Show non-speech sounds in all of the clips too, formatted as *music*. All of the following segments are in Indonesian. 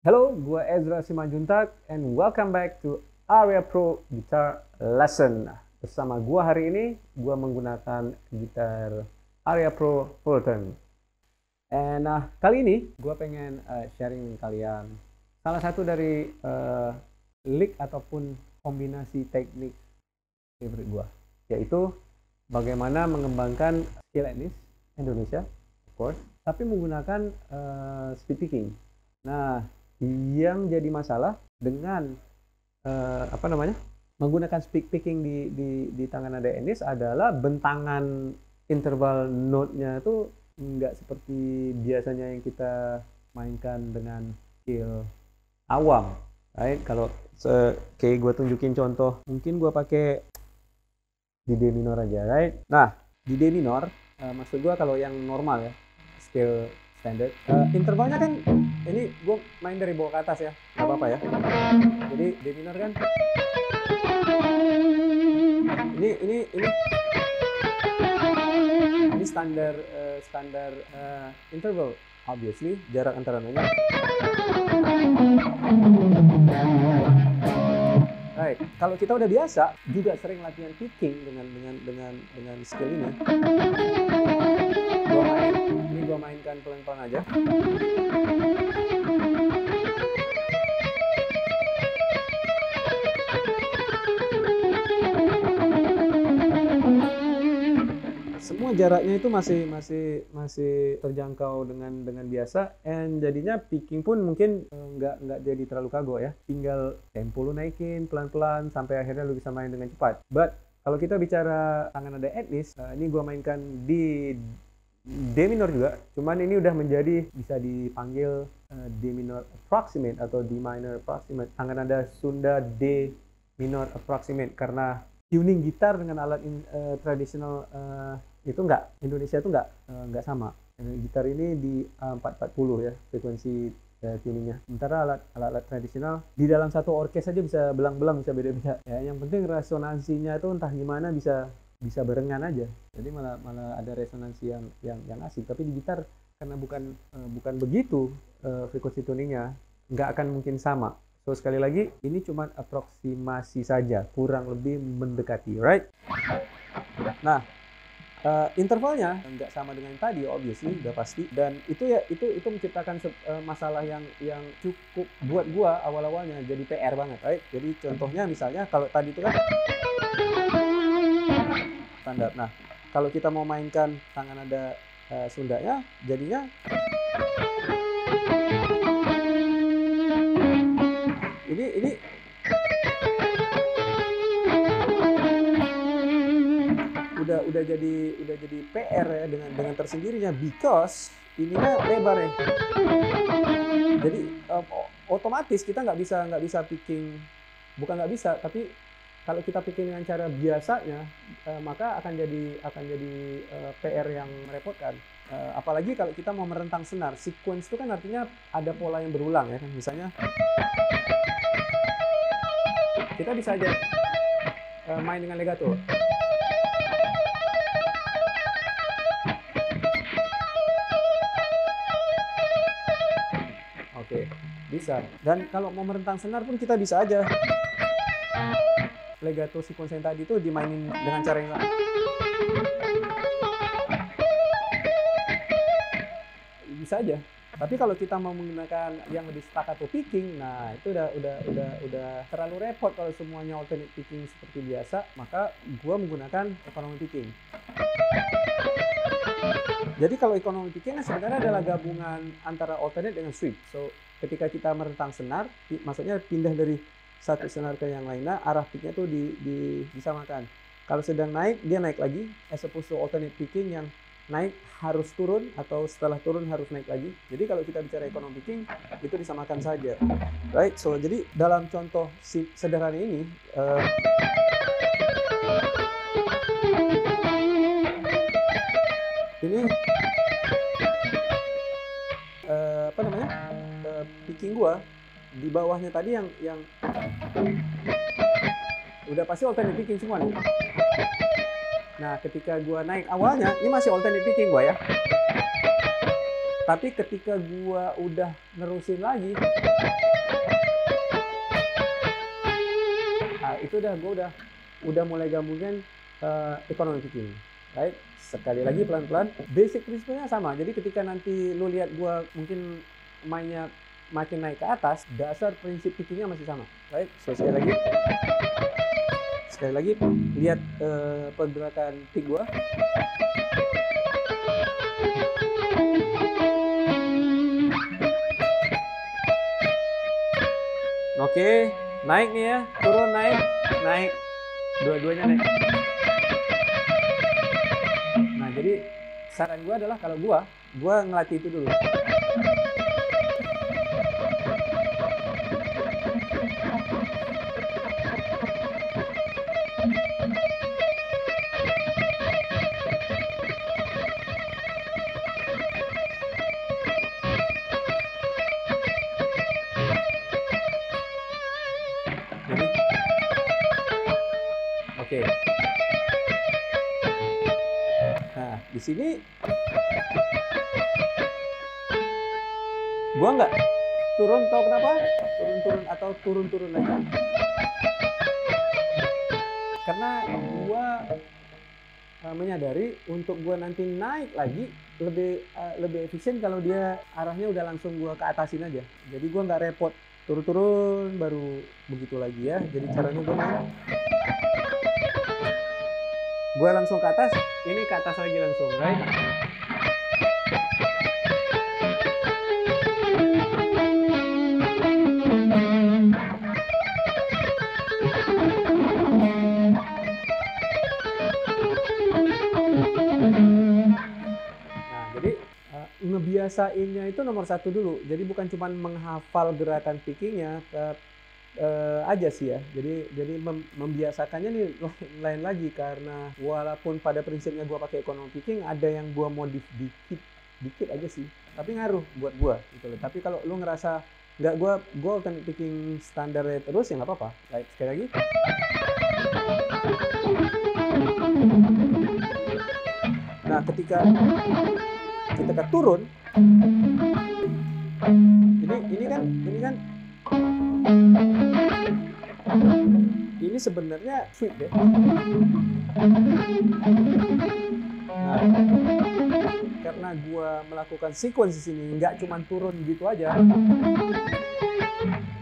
Hello, gue Ezra Simanjuntak and welcome back to Aria Pro Guitar Lesson. Bersama gue hari ini, gue menggunakan gitar Aria Pro Fulton. And uh, kali ini, gue pengen uh, sharing kalian salah satu dari uh, lick ataupun kombinasi teknik favorite gue, yaitu bagaimana mengembangkan skill etnis Indonesia, of course, tapi menggunakan uh, speed picking. Nah, yang jadi masalah dengan uh, apa namanya menggunakan speed picking di di di tangan ada Enis adalah bentangan interval note-nya itu nggak seperti biasanya yang kita mainkan dengan skill awam right kalau kayak gue tunjukin contoh mungkin gue pakai di D minor aja right? Nah di D minor uh, maksud gue kalau yang normal ya skill standard uh, intervalnya kan ini gue main dari bawah ke atas ya nggak apa-apa ya. Jadi D minor kan ini ini ini. Ini standar uh, standar uh, interval. Obviously jarak antara notanya Baik, kalau kita udah biasa juga sering latihan picking dengan dengan dengan dengan skill ini. Gua main, ini gua mainkan pelan-pelan aja. Semua jaraknya itu masih masih masih terjangkau dengan dengan biasa. And jadinya picking pun mungkin nggak nggak jadi terlalu kago ya. Tinggal tempo lu naikin pelan-pelan sampai akhirnya lu bisa main dengan cepat. But kalau kita bicara tangan ada etnis uh, ini gua mainkan di D minor juga. Cuman ini udah menjadi bisa dipanggil uh, D minor approximate atau D minor approximate. Tangan ada Sunda D minor approximate. Karena tuning gitar dengan alat in, uh, tradisional uh, itu enggak Indonesia itu enggak enggak sama. Gitar ini di uh, 440 ya frekuensi tuningnya sementara alat alat tradisional di dalam satu orkes saja bisa belang-belang bisa beda-beda. Ya yang penting resonansinya itu entah gimana bisa bisa barengan aja. Jadi malah malah ada resonansi yang yang yang asik. Tapi di gitar karena bukan bukan begitu frekuensi tuningnya nggak akan mungkin sama. So sekali lagi ini cuma aproksimasi saja, kurang lebih mendekati, right? Nah, uh, intervalnya nggak sama dengan yang tadi, obviously udah pasti. Dan itu ya itu itu menciptakan uh, masalah yang yang cukup buat gua awal-awalnya jadi PR banget, right? Jadi contohnya misalnya kalau tadi itu kan standar. Nah, kalau kita mau mainkan tangan ada uh, Sundanya, jadinya ini ini udah udah jadi udah jadi PR ya dengan dengan tersendirinya because ininya lebar ya. Jadi um, otomatis kita nggak bisa nggak bisa picking bukan nggak bisa tapi kalau kita picking dengan cara biasanya uh, maka akan jadi akan jadi uh, PR yang merepotkan uh, apalagi kalau kita mau merentang senar sequence itu kan artinya ada pola yang berulang ya kan. Misalnya kita bisa aja main dengan legato. Bisa. Dan kalau mau merentang senar pun kita bisa aja. Legato sequence yang tadi itu dimainin dengan cara yang bisa aja. Tapi kalau kita mau menggunakan yang lebih staccato picking, nah itu udah udah udah udah terlalu repot kalau semuanya alternate picking seperti biasa, maka gua menggunakan economy picking. Jadi kalau economy picking sebenarnya adalah gabungan antara alternate dengan sweep. So ketika kita merentang senar, maksudnya pindah dari satu senar ke yang lainnya, arah picknya tuh di, di, disamakan. Kalau sedang naik, dia naik lagi, as opposed to alternate picking yang naik harus turun atau setelah turun harus naik lagi. Jadi kalau kita bicara ekonomi picking itu disamakan saja, right? So jadi dalam contoh sederhana ini uh, ini uh, apa namanya uh, picking gua di bawahnya tadi yang yang udah pasti alternate picking semua nih. Nah, ketika gua naik awalnya, ini masih alternate picking gua ya. Tapi ketika gua udah nerusin lagi, nah, itu udah gua udah udah mulai gabungin uh, ekonomi picking. Right? Sekali lagi pelan-pelan, basic prinsipnya sama. Jadi ketika nanti lu lihat gua mungkin mainnya makin naik ke atas, dasar prinsip pickingnya masih sama. Right? So sekali lagi sekali lagi lihat uh, pergerakan pick gua Oke, naik nih ya, turun naik, naik, dua-duanya naik. Jadi saran gua adalah kalau gua, gua ngelatih itu dulu. Sini. Gua nggak turun tau kenapa? Turun-turun atau turun-turun aja? Karena gua uh, menyadari untuk gua nanti naik lagi lebih uh, lebih efisien kalau dia arahnya udah langsung gua ke atasin aja. Jadi gua nggak repot turun-turun baru begitu lagi ya. Jadi caranya gua main gue langsung ke atas ini ke atas lagi langsung right Nah, uh, ngebiasainnya itu nomor satu dulu. Jadi bukan cuma menghafal gerakan pickingnya, uh, aja sih ya. Jadi jadi mem membiasakannya nih *laughs* lain lagi karena walaupun pada prinsipnya gua pakai ekonomi picking ada yang gua modif dikit dikit aja sih. Tapi ngaruh buat gua gitu loh. Tapi kalau lu ngerasa nggak gua gua akan picking standar terus ya nggak apa-apa. Like, sekali lagi. Nah, ketika ketika turun ini ini kan ini kan ini sebenarnya sweet deh. Nah, karena gue melakukan sequence di sini nggak cuma turun gitu aja,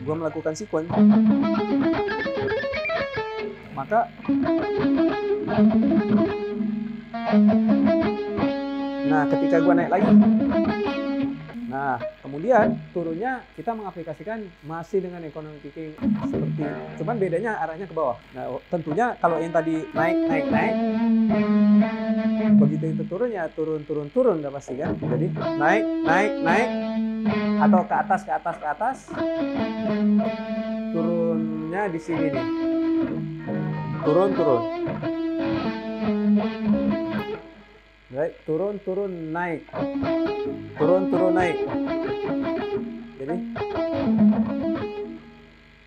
gue melakukan sequence, maka nah ketika gue naik lagi Nah, kemudian turunnya kita mengaplikasikan masih dengan ekonomi picking seperti cuman bedanya arahnya ke bawah. Nah, tentunya kalau yang tadi naik naik naik begitu itu turun ya turun turun turun udah pasti kan. Jadi naik naik naik atau ke atas ke atas ke atas turunnya di sini nih. Turun turun. Baik, turun turun naik. Turun turun naik. Jadi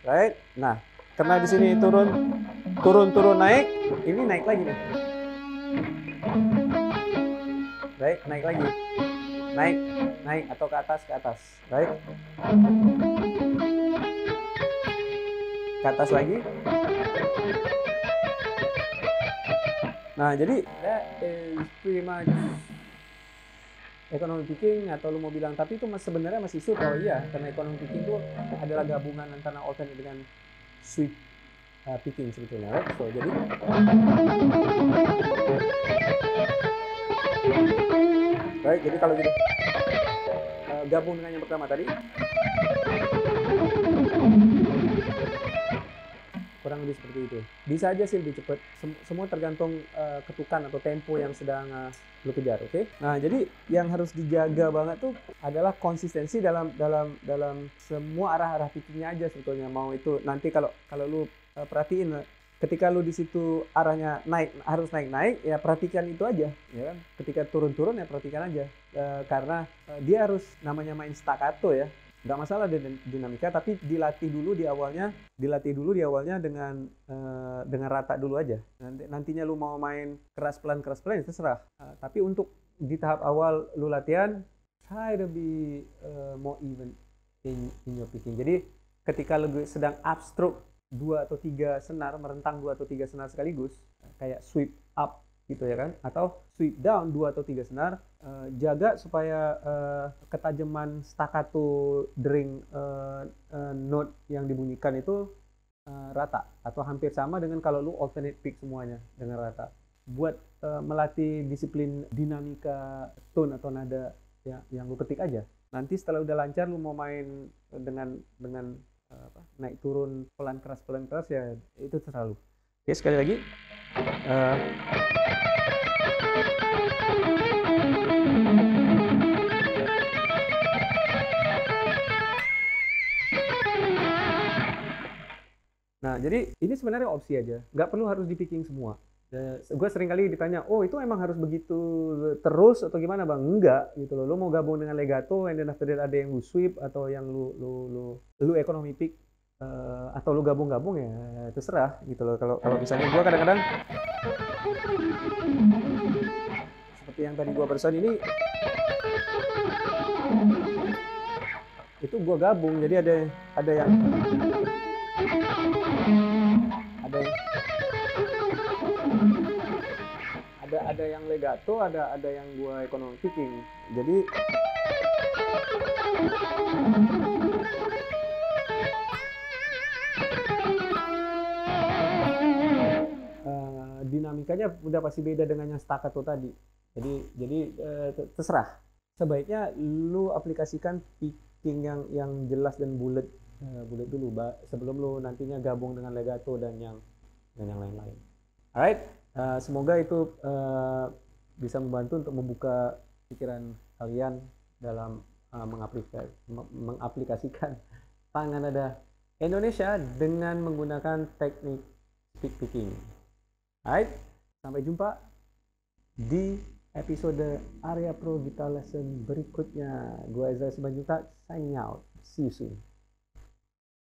Right. Nah, karena di sini turun turun turun naik, ini naik lagi nih. Baik, naik lagi. Naik, naik atau ke atas ke atas. Baik. Ke atas lagi. Nah, jadi that is pretty much ekonomi picking atau lu mau bilang tapi itu mas, sebenarnya masih suit oh iya karena ekonomi picking itu adalah gabungan antara alternate dengan sweep uh, picking sebetulnya right? so jadi baik jadi kalau gitu uh, gabung dengan yang pertama tadi kurang lebih seperti itu. Bisa aja sih lebih cepat. Sem semua tergantung uh, ketukan atau tempo yang sedang uh, lu kejar oke? Okay? nah jadi yang harus dijaga banget tuh adalah konsistensi dalam dalam dalam semua arah-arah pickingnya aja sebetulnya. Mau itu nanti kalau kalau lu uh, perhatiin ketika lu di situ arahnya naik harus naik naik ya perhatikan itu aja ya kan? Ketika turun turun ya perhatikan aja. E, karena e, dia harus namanya main staccato ya nggak masalah di dinamika tapi dilatih dulu di awalnya dilatih dulu di awalnya dengan e, dengan rata dulu aja. Nanti nantinya lu mau main keras pelan keras pelan itu ya terserah. E, tapi untuk di tahap awal lu latihan try to be uh, more even in in your picking jadi ketika lu sedang upstroke dua atau tiga senar merentang dua atau tiga senar sekaligus kayak sweep up gitu ya kan? Atau sweep down dua atau tiga senar uh, jaga supaya uh, ketajaman staccato dering uh, uh, note yang dibunyikan itu uh, rata atau hampir sama dengan kalau lu alternate pick semuanya dengan rata. Buat uh, melatih disiplin dinamika tone atau nada ya, yang lu ketik aja. Nanti setelah udah lancar lu mau main dengan dengan apa, naik turun pelan keras pelan keras ya itu terlalu. Oke sekali lagi uh, Nah, jadi ini sebenarnya opsi aja. Nggak perlu harus dipicking semua. Ya, gue sering kali ditanya, oh itu emang harus begitu terus atau gimana bang? Enggak gitu loh. Lo mau gabung dengan legato, and then after that ada yang lu sweep atau yang lu lu lu lu economy pick uh, atau lu gabung-gabung ya terserah gitu loh. Kalau kalau misalnya gue kadang-kadang seperti yang tadi gue barusan ini itu gue gabung jadi ada ada yang ada ada ada yang legato ada ada yang gua ekonomi picking jadi dinamikanya udah pasti beda dengan yang staccato tadi. Jadi jadi uh, terserah. Sebaiknya lu aplikasikan picking yang yang jelas dan bulat uh, bulat dulu sebelum lu nantinya gabung dengan legato dan yang dan yang lain-lain. Alright? Uh, semoga itu uh, bisa membantu untuk membuka pikiran kalian dalam uh, mengaplikasi, mengaplikasikan *laughs* pangan Indonesia dengan menggunakan teknik speak picking. Alright, sampai jumpa di episode Area Pro Guitar Lesson berikutnya. Gue Ezra Simanjuta, signing out. See you soon.